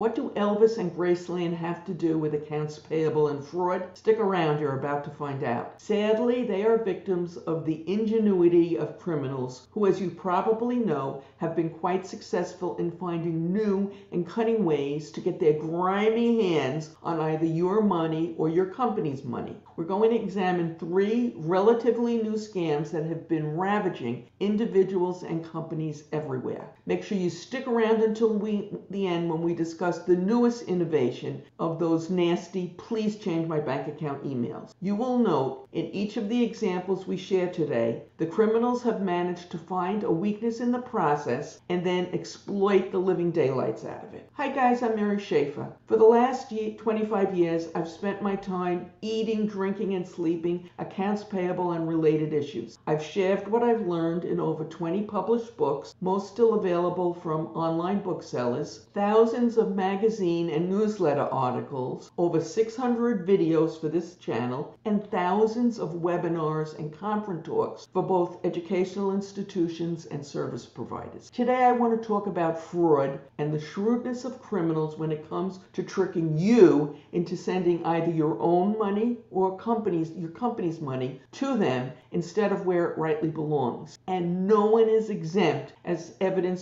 What do Elvis and Graceland have to do with accounts payable and fraud? Stick around, you're about to find out. Sadly, they are victims of the ingenuity of criminals who, as you probably know, have been quite successful in finding new and cunning ways to get their grimy hands on either your money or your company's money. We're going to examine three relatively new scams that have been ravaging individuals and companies everywhere. Make sure you stick around until we, the end when we discuss the newest innovation of those nasty please change my bank account emails. You will note in each of the examples we share today, the criminals have managed to find a weakness in the process and then exploit the living daylights out of it. Hi guys, I'm Mary Schaeffer. For the last 25 years, I've spent my time eating, drinking, and sleeping accounts payable and related issues. I've shared what I've learned in over 20 published books, most still available from online booksellers, thousands of magazine and newsletter articles, over 600 videos for this channel, and thousands of webinars and conference talks for both educational institutions and service providers. Today I want to talk about fraud and the shrewdness of criminals when it comes to tricking you into sending either your own money or companies your company's money to them instead of where it rightly belongs. And no one is exempt as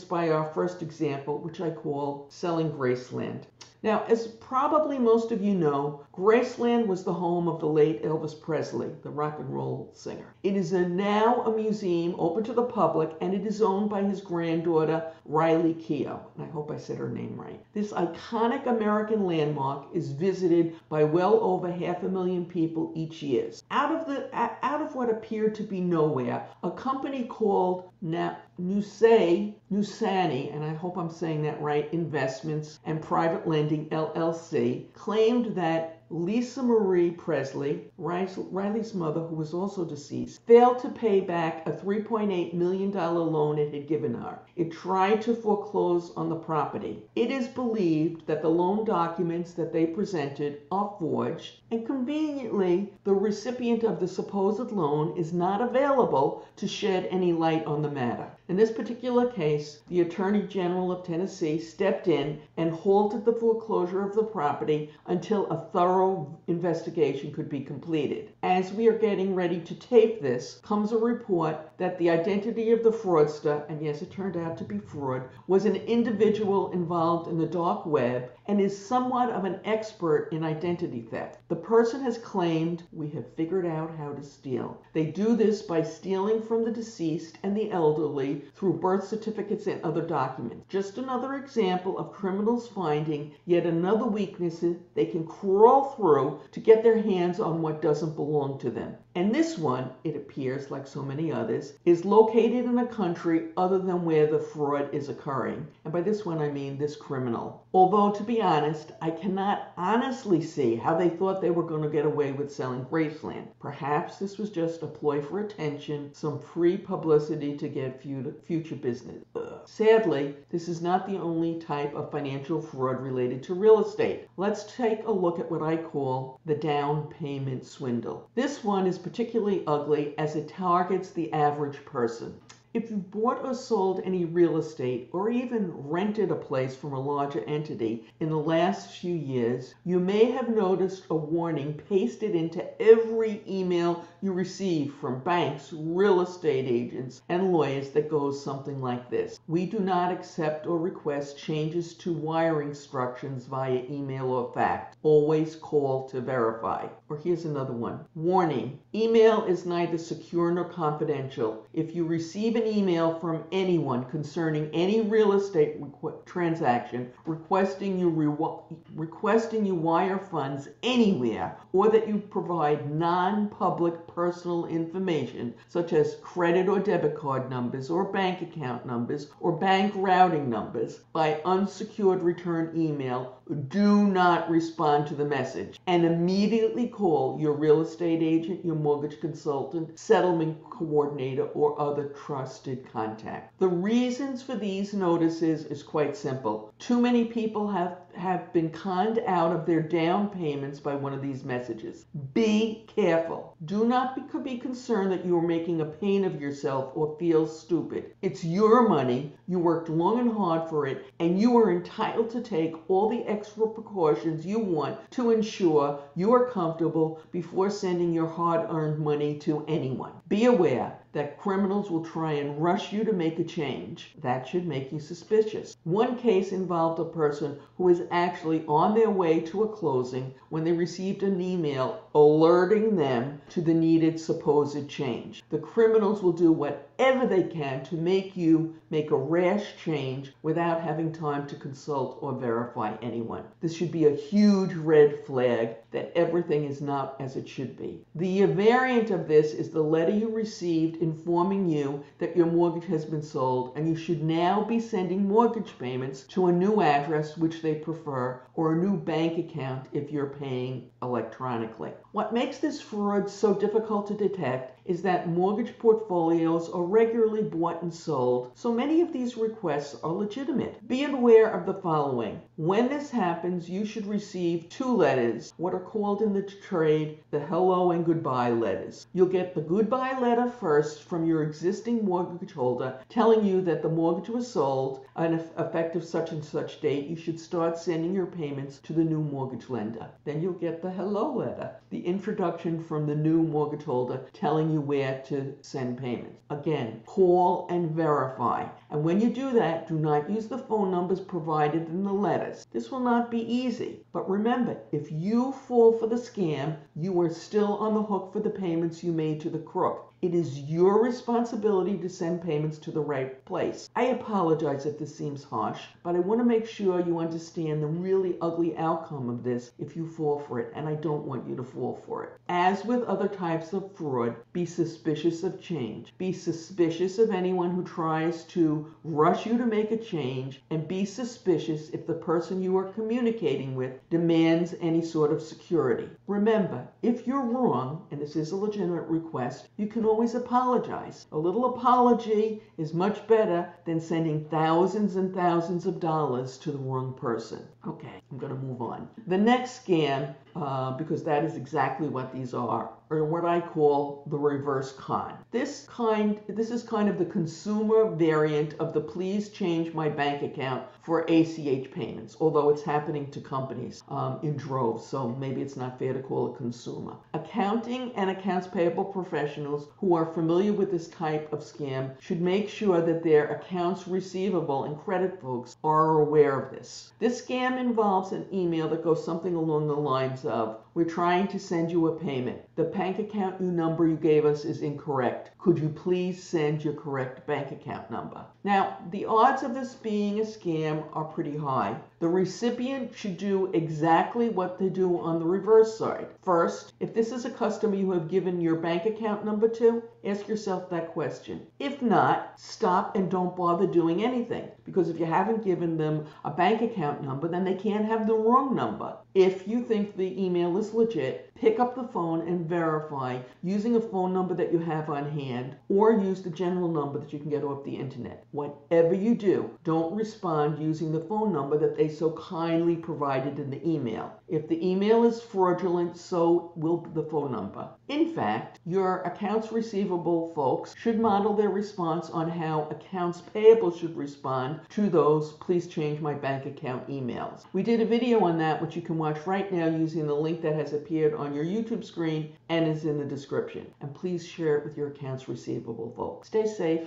by our first example, which I call selling Graceland. Now, as probably most of you know, Graceland was the home of the late Elvis Presley, the rock and roll singer. It is a, now a museum open to the public and it is owned by his granddaughter, Riley Keough. And I hope I said her name right. This iconic American landmark is visited by well over half a million people each year. Out of, the, out of what appeared to be nowhere, a company called Na- Nusay, Nusani, and I hope I'm saying that right, Investments and Private Lending LLC claimed that Lisa Marie Presley, Riley's mother, who was also deceased, failed to pay back a $3.8 million loan it had given her. It tried to foreclose on the property. It is believed that the loan documents that they presented are forged, and conveniently, the recipient of the supposed loan is not available to shed any light on the matter. In this particular case, the Attorney General of Tennessee stepped in and halted the foreclosure of the property until a thorough investigation could be completed. As we are getting ready to tape this, comes a report that the identity of the fraudster, and yes, it turned out to be fraud, was an individual involved in the dark web and is somewhat of an expert in identity theft. The person has claimed, We have figured out how to steal. They do this by stealing from the deceased and the elderly through birth certificates and other documents. Just another example of criminals finding yet another weakness they can crawl through to get their hands on what doesn't belong to them. And this one, it appears like so many others, is located in a country other than where the fraud is occurring. And by this one, I mean this criminal. Although, to be honest, I cannot honestly see how they thought they were going to get away with selling Graceland. Perhaps this was just a ploy for attention, some free publicity to get future business. Ugh. Sadly, this is not the only type of financial fraud related to real estate. Let's take a look at what I call the down payment swindle. This one is particularly ugly as it targets the average person. If you've bought or sold any real estate or even rented a place from a larger entity in the last few years, you may have noticed a warning pasted into every email you receive from banks, real estate agents, and lawyers that goes something like this. We do not accept or request changes to wiring instructions via email or fax. Always call to verify. Or here's another one. Warning. Email is neither secure nor confidential. If you receive an email from anyone concerning any real estate requ- transaction requesting you re- requesting you wire funds anywhere or that you provide non-public personal information such as credit or debit card numbers or bank account numbers or bank routing numbers by unsecured return email do not respond to the message and immediately call your real estate agent, your mortgage consultant, settlement coordinator, or other trusted contact. The reasons for these notices is quite simple. Too many people have have been conned out of their down payments by one of these messages. Be careful. Do not be be concerned that you are making a pain of yourself or feel stupid. It's your money. You worked long and hard for it, and you are entitled to take all the extra precautions you want to ensure you are comfortable before sending your hard earned money to anyone. Be aware that criminals will try and rush you to make a change. That should make you suspicious. One case involved a person who was actually on their way to a closing when they received an email alerting them to the needed supposed change. The criminals will do whatever they can to make you make a rash change without having time to consult or verify anyone. This should be a huge red flag that everything is not as it should be. The variant of this is the letter you received informing you that your mortgage has been sold and you should now be sending mortgage payments to a new address which they prefer or a new bank account if you're paying electronically. What makes this fraud so difficult to detect is that mortgage portfolios are regularly bought and sold, so many of these requests are legitimate. Be aware of the following. When this happens, you should receive two letters, what are called in the trade the hello and goodbye letters. You'll get the goodbye letter first from your existing mortgage holder telling you that the mortgage was sold on effective such and such date. You should start sending your payments to the new mortgage lender. Then you'll get the hello letter, the introduction from the new mortgage holder telling you where to send payments. Again, call and verify. And when you do that, do not use the phone numbers provided in the letters. This will not be easy. But remember, if you fall for the scam, you are still on the hook for the payments you made to the crook. It is your responsibility to send payments to the right place. I apologize if this seems harsh, but I want to make sure you understand the really ugly outcome of this if you fall for it, and I don't want you to fall for it. As with other types of fraud, be suspicious of change. Be suspicious of anyone who tries to rush you to make a change, and be suspicious if the person you are communicating with demands any sort of security. Remember, if you're wrong, and this is a legitimate request, you can always apologize. A little apology is much better than sending thousands and thousands of dollars to the wrong person. Okay, I'm going to move on. The next scam, uh, because that is exactly what these are, or what I call the reverse con. This kind, this is kind of the consumer variant of the please change my bank account for ACH payments, although it's happening to companies um, in droves, so maybe it's not fair to call it consumer. Accounting and accounts payable professionals who are familiar with this type of scam should make sure that their accounts receivable and credit folks are aware of this. This scam involves an email that goes something along the lines of, we're trying to send you a payment. The bank account number you gave us is incorrect. Could you please send your correct bank account number? Now, the odds of this being a scam are pretty high. The recipient should do exactly what they do on the reverse side. First, if this is a customer you have given your bank account number to, ask yourself that question. If not, stop and don't bother doing anything. Because if you haven't given them a bank account number, then they can't have the wrong number. If you think the email is legit, pick up the phone and verify using a phone number that you have on hand or use the general number that you can get off the internet. Whatever you do, don't respond using the phone number that they so kindly provided in the email. If the email is fraudulent, so will the phone number. In fact, your accounts receivable folks should model their response on how accounts payable should respond to those please change my bank account emails. We did a video on that which you can watch right now using the link that has appeared on your YouTube screen and is in the description. And please share it with your accounts receivable folks. Stay safe.